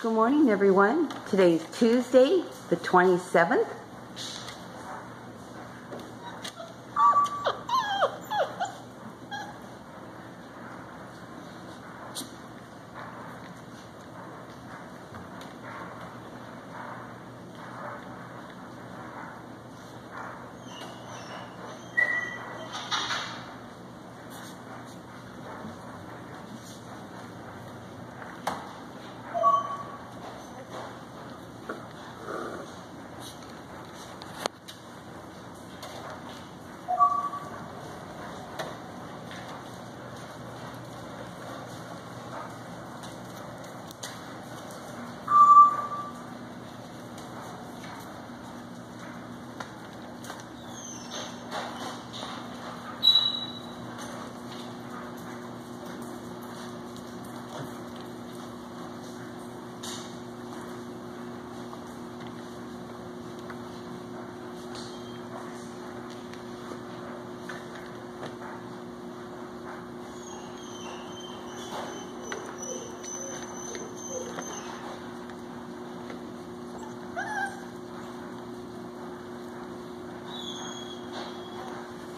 Good morning, everyone. Today is Tuesday, the 27th.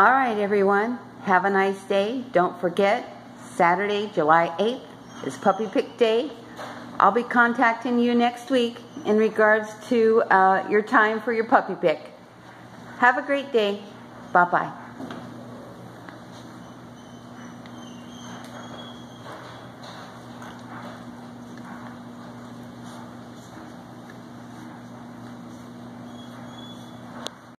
All right, everyone. Have a nice day. Don't forget, Saturday, July 8th is Puppy Pick Day. I'll be contacting you next week in regards to uh, your time for your puppy pick. Have a great day. Bye-bye.